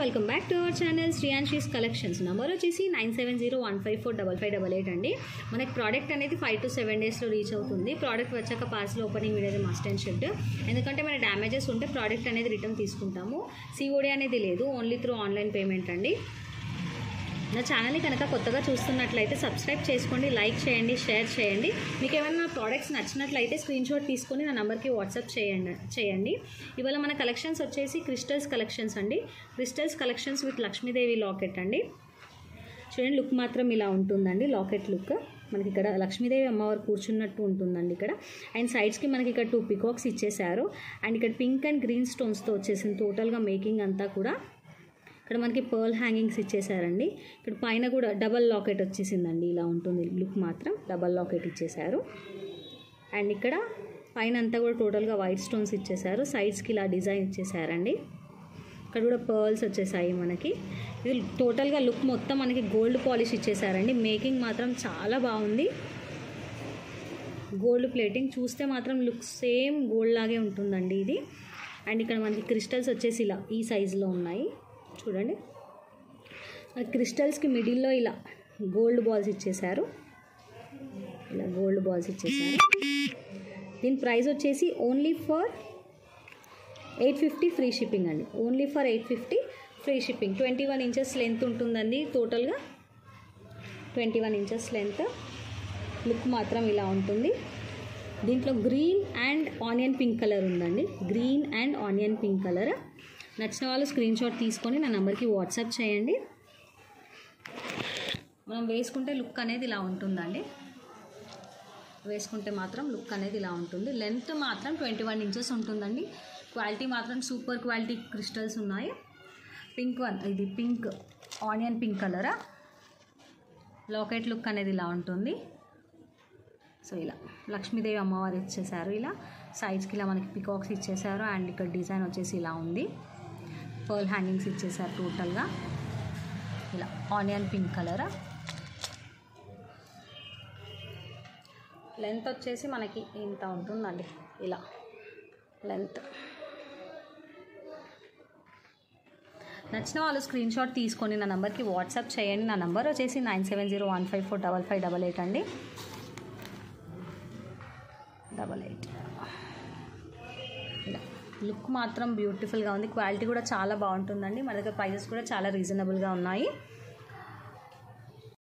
Welcome back to our channel Shriyanshi's collections number వచ్చేసి nine seven zero one five four double five double eight అండి. మనకి product అనేది five to seven డేస్లో reach అవుతుంది. Product వచ్చాక parcel opening video must and shift ఎందుకంటే మన damages ఉంటే ప్రోడక్ట్ అనేది రిటర్న్ తీసుకుంటాము. సిఓడి అనేది లేదు. ఓన్లీ త్రూ ఆన్లైన్ పేమెంట్ అండి. నా ఛానల్ని కనుక కొత్తగా చూస్తున్నట్లయితే సబ్స్క్రైబ్ చేసుకోండి లైక్ చేయండి షేర్ చేయండి. మీకు ఏమైనా ప్రోడక్ట్స్ నచ్చినట్లయితే స్క్రీన్ షాట్ తీసుకొని నా నెంబర్కి వాట్సాప్ చేయండి చేయండి. ఇవాళ మన కలెక్షన్స్ వచ్చేసి క్రిస్టల్స్ కలెక్షన్స్ అండి. Crystals collections with Lakshmidevi locket అండి. చూడండి లుక్ మాత్రం ఇలా ఉంటుందండి లాకెట్ లుక్ మనకి ఇక్కడ లక్ష్మీదేవి అమ్మవారు కూర్చున్నట్టు ఉంటుందండి ఇక్కడ. అండ్ సైడ్స్కి మనకి ఇక్కడ టూ పికాక్స్ ఇచ్చేశారు. అండ్ ఇక్కడ పింక్ అండ్ గ్రీన్ స్టోన్స్తో వచ్చేసింది టోటల్గా మేకింగ్ అంతా కూడా ఇక్కడ మనకి పర్ల్ హ్యాంగింగ్స్ ఇచ్చేసారండి. ఇక్కడ పైన కూడా డబల్ లాకెట్ వచ్చేసిందండి. ఇలా ఉంటుంది లుక్ మాత్రం డబల్ లాకెట్ ఇచ్చేసారు. అండ్ ఇక్కడ పైన అంతా కూడా టోటల్గా వైట్ స్టోన్స్ ఇచ్చేసారు. సైడ్స్కి ఇలా డిజైన్ ఇచ్చేసారండి. ఇక్కడ కూడా పర్ల్స్ వచ్చేసాయి మనకి. ఇది టోటల్గా లుక్ మొత్తం మనకి గోల్డ్ పాలిష్ ఇచ్చేసారండి. మేకింగ్ మాత్రం చాలా బాగుంది. గోల్డ్ ప్లేటింగ్ చూస్తే మాత్రం లుక్ సేమ్ గోల్డ్ లాగే ఉంటుందండి ఇది. అండ్ ఇక్కడ మనకి క్రిస్టల్స్ వచ్చేసి ఇలా ఈ సైజులో ఉన్నాయి. చూడండి. క్రిస్టల్స్కి మిడిల్లో ఇలా గోల్డ్ బాల్స్ ఇచ్చేశారు. ఇలా గోల్డ్ బాల్స్ ఇచ్చేసారు దీని ప్రైస్ వచ్చేసి only for eight fifty free shipping అండి. Only for eight fifty free shipping. Twenty one inches length ఉంటుందండి టోటల్గా. Twenty one inches length. Look మాత్రం ఇలా ఉంటుంది. దీంట్లో green and onion pink colour ఉందండి. Green and onion pink colour? నచ్చిన వాళ్ళు స్క్రీన్ షాట్ తీసుకొని నా నెంబర్కి వాట్సాప్ చేయండి. మనం వేసుకుంటే లుక్ అనేది ఇలా ఉంటుందండి. వేసుకుంటే మాత్రం లుక్ అనేది ఇలా ఉంటుంది. లెంత్ మాత్రం ట్వంటీ వన్ ఇంచెస్ ఉంటుందండి. క్వాలిటీ మాత్రం సూపర్ క్వాలిటీ క్రిస్టల్స్ ఉన్నాయి. పింక్ వన్ ఇది పింక్ ఆనియన్ పింక్ కలరా లాకెట్ లుక్ అనేది ఇలా ఉంటుంది. సో ఇలా. లక్ష్మీదేవి అమ్మవారు ఇచ్చేసారు ఇలా. సైజ్కి ఇలా మనకి పికాక్స్ ఇచ్చేసారు అండ్ ఇక్కడ డిజైన్ వచ్చేసి ఇలా ఉంది. పర్ల్ హ్యాంగింగ్స్ ఇచ్చేసారు టోటల్గా. ఇలా ఆనియన్ పింక్ కలర్. లెంత్ వచ్చేసి మనకి ఇంత ఉంటుందండి. ఇలా లెంత్. నచ్చిన వాళ్ళు స్క్రీన్ షాట్ తీసుకొని నా నెంబర్కి వాట్సాప్ చేయండి. నా నెంబర్ వచ్చేసి nine seven zero one five four double five double eight అండి. Double eight. ఇలా. లుక్ మాత్రం బ్యూటిఫుల్గా ఉంది. క్వాలిటీ కూడా చాలా బాగుంటుందండి. మన దగ్గర ప్రైజెస్ కూడా చాలా రీజనబుల్గా ఉన్నాయి.